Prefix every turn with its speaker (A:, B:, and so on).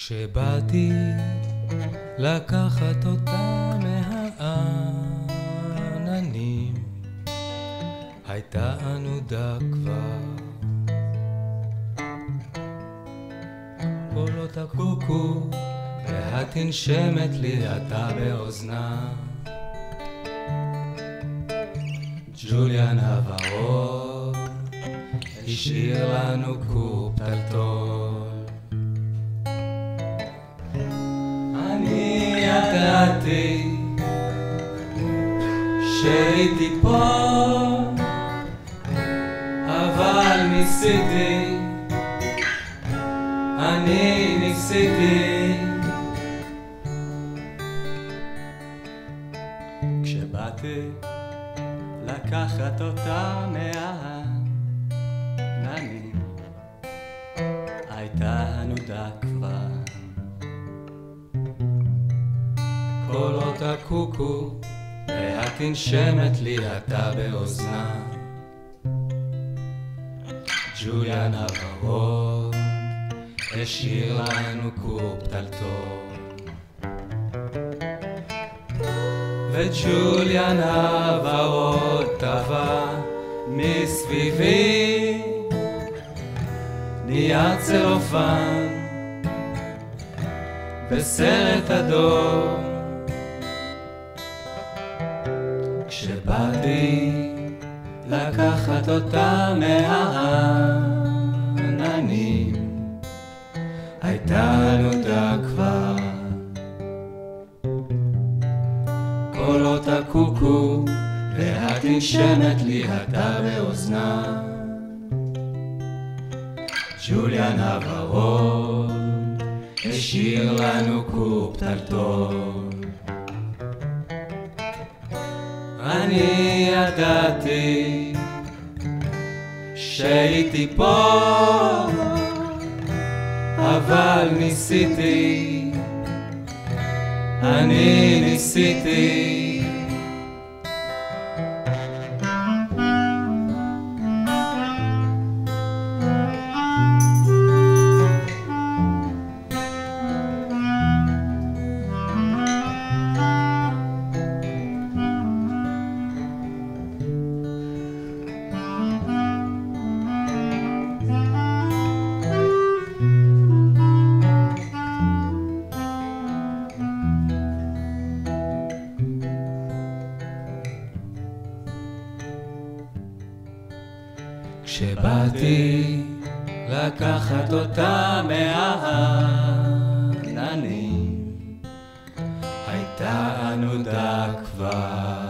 A: כשבאתי לקחת אותה מהעננים, הייתה ענודה כבר. קולות הקוקו, ואת תנשמת לי אתה באוזנה. ג'וליאן הוורוד, השאיר לנו קופ ידעתי שהיא תיפול, אבל ניסיתי, אני ניסיתי.
B: כשבאתי לקחת אותה מהעננים, הייתה ענודה כבר.
A: קולות הקוקו, ואת תנשמת לי אתה באוזנה. ג'וליאן הוורוד, השאיר לנו קופ טלטול. וג'וליאן הוורוד טבע מסביבי נייר צלופן בסרט אדום כשבאתי לקחת אותה מהעננים הייתה נודה כבר. קולות הקוקו ואת נשמת לי אתה באוזנה. ג'וליאן הוורוד השאיר לנו קופ אני ידעתי שהיא תיפול אבל ניסיתי אני ניסיתי כשבאתי לקחת אותה מהעננים, הייתה ענודה כבר.